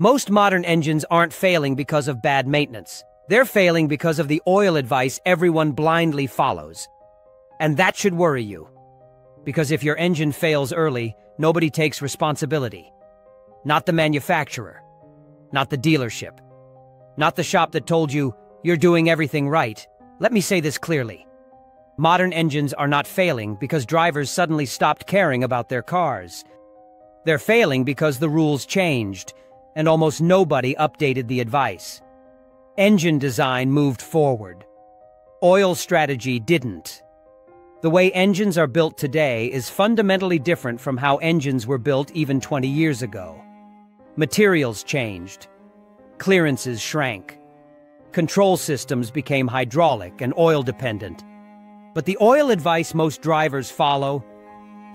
Most modern engines aren't failing because of bad maintenance. They're failing because of the oil advice everyone blindly follows. And that should worry you. Because if your engine fails early, nobody takes responsibility. Not the manufacturer. Not the dealership. Not the shop that told you, you're doing everything right. Let me say this clearly. Modern engines are not failing because drivers suddenly stopped caring about their cars. They're failing because the rules changed, and almost nobody updated the advice. Engine design moved forward. Oil strategy didn't. The way engines are built today is fundamentally different from how engines were built even 20 years ago. Materials changed. Clearances shrank. Control systems became hydraulic and oil-dependent. But the oil advice most drivers follow,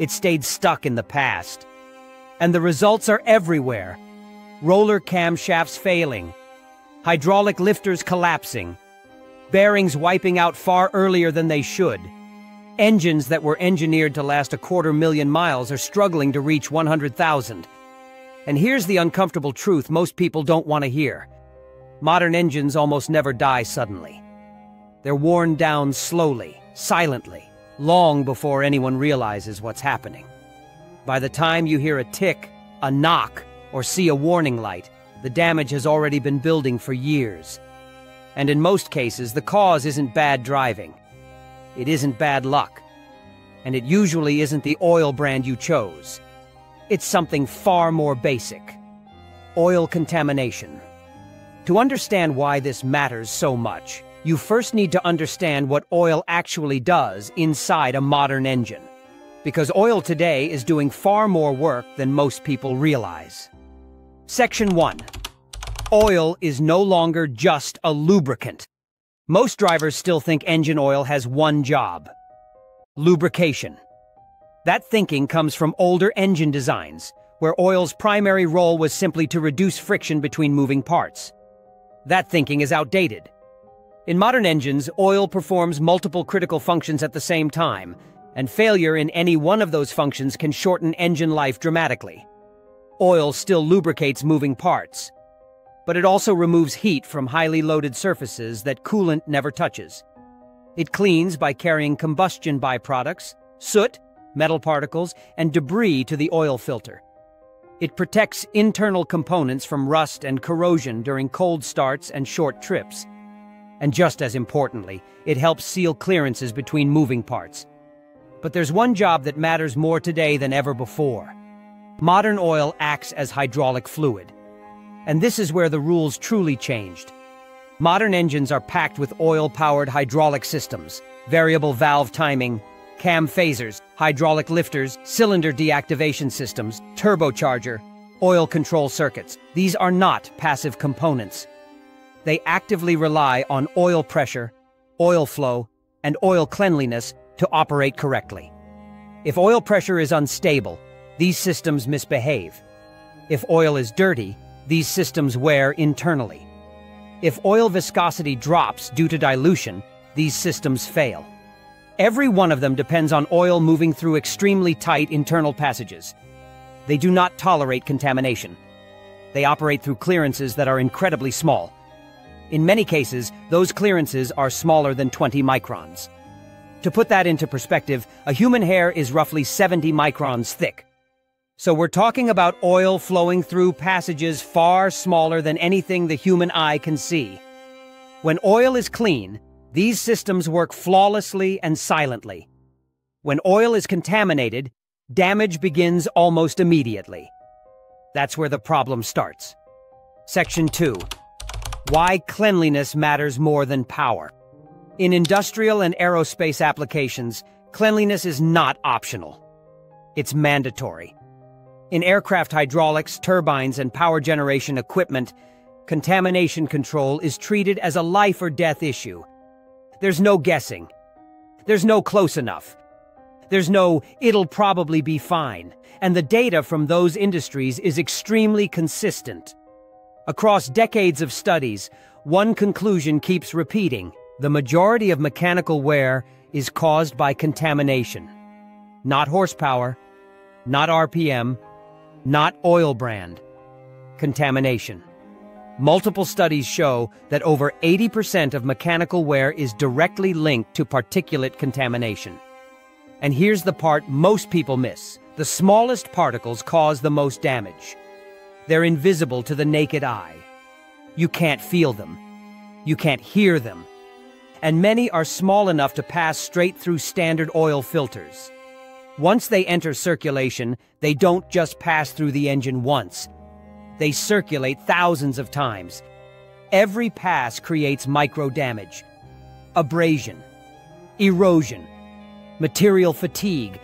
it stayed stuck in the past. And the results are everywhere roller camshafts failing, hydraulic lifters collapsing, bearings wiping out far earlier than they should. Engines that were engineered to last a quarter million miles are struggling to reach 100,000. And here's the uncomfortable truth most people don't want to hear. Modern engines almost never die suddenly. They're worn down slowly, silently, long before anyone realizes what's happening. By the time you hear a tick, a knock, or see a warning light, the damage has already been building for years. And in most cases, the cause isn't bad driving. It isn't bad luck. And it usually isn't the oil brand you chose. It's something far more basic. Oil contamination. To understand why this matters so much, you first need to understand what oil actually does inside a modern engine. Because oil today is doing far more work than most people realize. Section 1. Oil is no longer just a lubricant. Most drivers still think engine oil has one job. Lubrication. That thinking comes from older engine designs, where oil's primary role was simply to reduce friction between moving parts. That thinking is outdated. In modern engines, oil performs multiple critical functions at the same time, and failure in any one of those functions can shorten engine life dramatically. Oil still lubricates moving parts, but it also removes heat from highly loaded surfaces that coolant never touches. It cleans by carrying combustion byproducts, soot, metal particles, and debris to the oil filter. It protects internal components from rust and corrosion during cold starts and short trips. And just as importantly, it helps seal clearances between moving parts. But there's one job that matters more today than ever before. Modern oil acts as hydraulic fluid. And this is where the rules truly changed. Modern engines are packed with oil-powered hydraulic systems, variable valve timing, cam phasers, hydraulic lifters, cylinder deactivation systems, turbocharger, oil control circuits. These are not passive components. They actively rely on oil pressure, oil flow, and oil cleanliness to operate correctly. If oil pressure is unstable, these systems misbehave. If oil is dirty, these systems wear internally. If oil viscosity drops due to dilution, these systems fail. Every one of them depends on oil moving through extremely tight internal passages. They do not tolerate contamination. They operate through clearances that are incredibly small. In many cases, those clearances are smaller than 20 microns. To put that into perspective, a human hair is roughly 70 microns thick. So we're talking about oil flowing through passages far smaller than anything the human eye can see. When oil is clean, these systems work flawlessly and silently. When oil is contaminated, damage begins almost immediately. That's where the problem starts. Section 2. Why cleanliness matters more than power. In industrial and aerospace applications, cleanliness is not optional. It's mandatory. In aircraft hydraulics, turbines, and power generation equipment, contamination control is treated as a life or death issue. There's no guessing. There's no close enough. There's no, it'll probably be fine. And the data from those industries is extremely consistent. Across decades of studies, one conclusion keeps repeating. The majority of mechanical wear is caused by contamination. Not horsepower, not RPM, not oil brand. contamination. Multiple studies show that over 80% of mechanical wear is directly linked to particulate contamination. And here's the part most people miss. The smallest particles cause the most damage. They're invisible to the naked eye. You can't feel them. You can't hear them. And many are small enough to pass straight through standard oil filters. Once they enter circulation, they don't just pass through the engine once. They circulate thousands of times. Every pass creates micro damage, abrasion, erosion, material fatigue,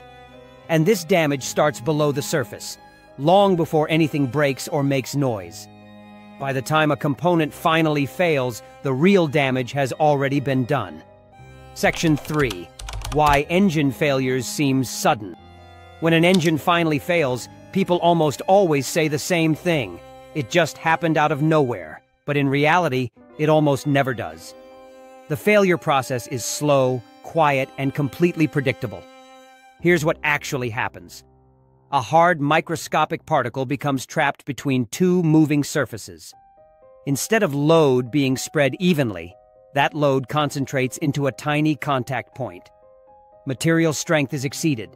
and this damage starts below the surface, long before anything breaks or makes noise. By the time a component finally fails, the real damage has already been done. Section 3. Why engine failures seem sudden. When an engine finally fails, People almost always say the same thing. It just happened out of nowhere. But in reality, it almost never does. The failure process is slow, quiet, and completely predictable. Here's what actually happens. A hard microscopic particle becomes trapped between two moving surfaces. Instead of load being spread evenly, that load concentrates into a tiny contact point. Material strength is exceeded,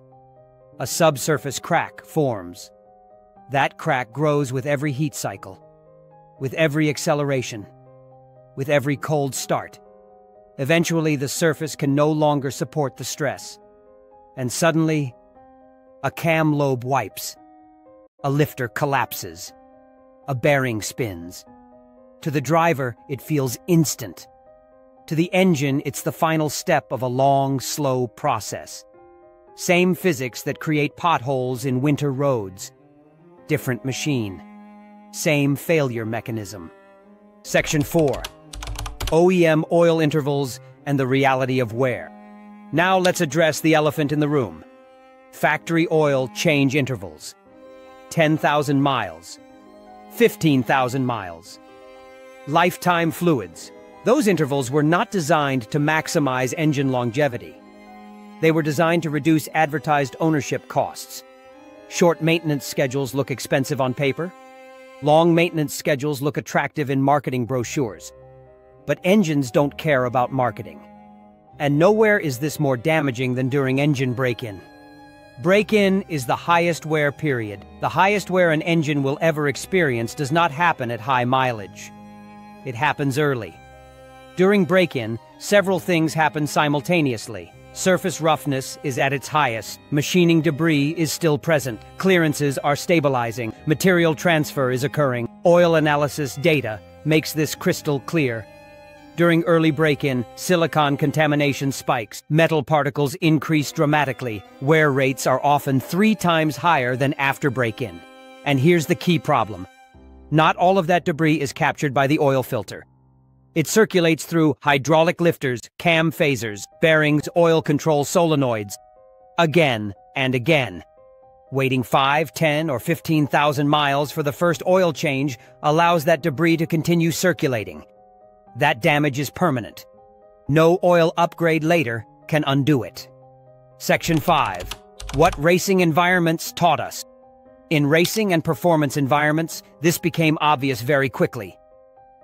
a subsurface crack forms. That crack grows with every heat cycle, with every acceleration, with every cold start. Eventually, the surface can no longer support the stress. And suddenly, a cam lobe wipes. A lifter collapses. A bearing spins. To the driver, it feels instant. To the engine, it's the final step of a long, slow process. Same physics that create potholes in winter roads. Different machine. Same failure mechanism. Section 4. OEM oil intervals and the reality of wear. Now let's address the elephant in the room. Factory oil change intervals. 10,000 miles. 15,000 miles. Lifetime fluids. Those intervals were not designed to maximize engine longevity. They were designed to reduce advertised ownership costs. Short maintenance schedules look expensive on paper. Long maintenance schedules look attractive in marketing brochures. But engines don't care about marketing. And nowhere is this more damaging than during engine break-in. Break-in is the highest wear period. The highest wear an engine will ever experience does not happen at high mileage. It happens early. During break-in, several things happen simultaneously. Surface roughness is at its highest. Machining debris is still present. Clearances are stabilizing. Material transfer is occurring. Oil analysis data makes this crystal clear. During early break-in, silicon contamination spikes. Metal particles increase dramatically. Wear rates are often three times higher than after break-in. And here's the key problem. Not all of that debris is captured by the oil filter. It circulates through hydraulic lifters, cam phasers, bearings, oil control solenoids. Again and again. Waiting 5, 10, or 15,000 miles for the first oil change allows that debris to continue circulating. That damage is permanent. No oil upgrade later can undo it. Section 5. What racing environments taught us. In racing and performance environments, this became obvious very quickly.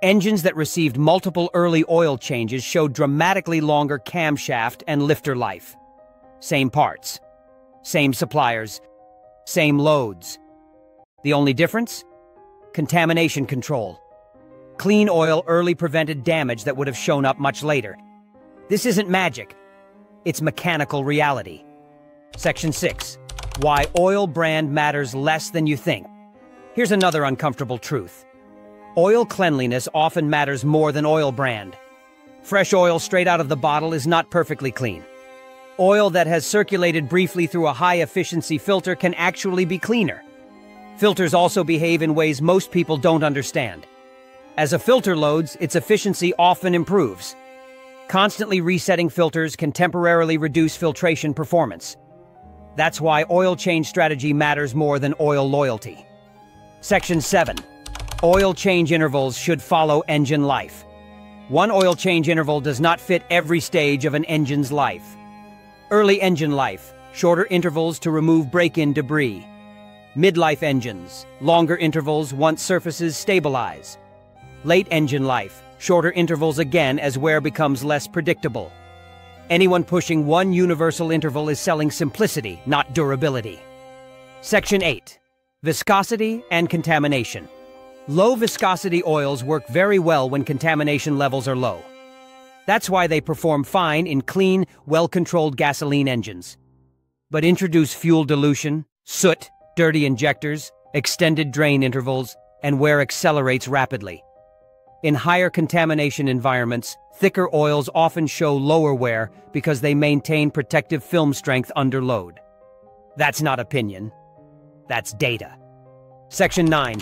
Engines that received multiple early oil changes showed dramatically longer camshaft and lifter life. Same parts, same suppliers, same loads. The only difference? Contamination control. Clean oil early prevented damage that would have shown up much later. This isn't magic. It's mechanical reality. Section 6. Why oil brand matters less than you think. Here's another uncomfortable truth. Oil cleanliness often matters more than oil brand. Fresh oil straight out of the bottle is not perfectly clean. Oil that has circulated briefly through a high-efficiency filter can actually be cleaner. Filters also behave in ways most people don't understand. As a filter loads, its efficiency often improves. Constantly resetting filters can temporarily reduce filtration performance. That's why oil change strategy matters more than oil loyalty. Section 7. Oil change intervals should follow engine life. One oil change interval does not fit every stage of an engine's life. Early engine life, shorter intervals to remove break-in debris. Midlife engines, longer intervals once surfaces stabilize. Late engine life, shorter intervals again as wear becomes less predictable. Anyone pushing one universal interval is selling simplicity, not durability. Section 8. Viscosity and contamination. Low viscosity oils work very well when contamination levels are low. That's why they perform fine in clean, well-controlled gasoline engines. But introduce fuel dilution, soot, dirty injectors, extended drain intervals, and wear accelerates rapidly. In higher contamination environments, thicker oils often show lower wear because they maintain protective film strength under load. That's not opinion. That's data. Section 9.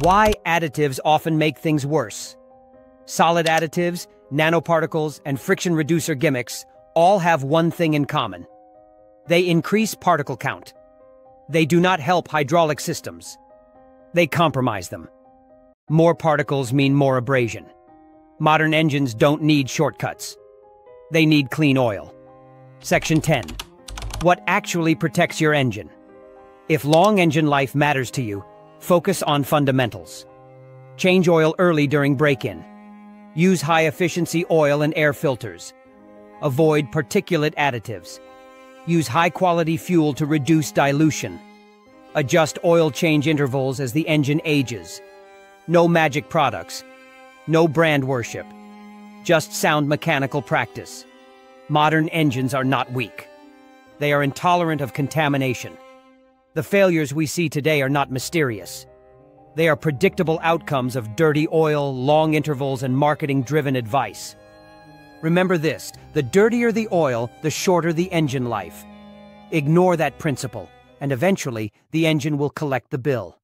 Why additives often make things worse. Solid additives, nanoparticles, and friction reducer gimmicks all have one thing in common. They increase particle count. They do not help hydraulic systems. They compromise them. More particles mean more abrasion. Modern engines don't need shortcuts. They need clean oil. Section 10. What actually protects your engine? If long engine life matters to you, focus on fundamentals. Change oil early during break-in. Use high-efficiency oil and air filters. Avoid particulate additives. Use high-quality fuel to reduce dilution. Adjust oil change intervals as the engine ages. No magic products. No brand worship. Just sound mechanical practice. Modern engines are not weak. They are intolerant of contamination. The failures we see today are not mysterious. They are predictable outcomes of dirty oil, long intervals, and marketing-driven advice. Remember this, the dirtier the oil, the shorter the engine life. Ignore that principle, and eventually, the engine will collect the bill.